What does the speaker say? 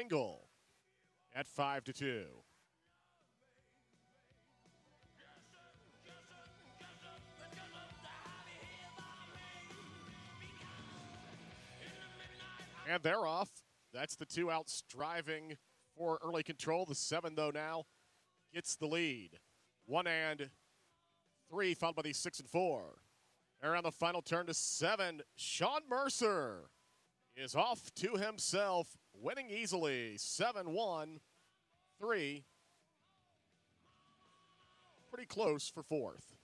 single at 5 to 2. And they're off. That's the two outs striving for early control. The seven, though, now gets the lead. One and three, followed by the six and four. Around the final turn to seven, Sean Mercer is off to himself, winning easily 7 1 3. Pretty close for fourth.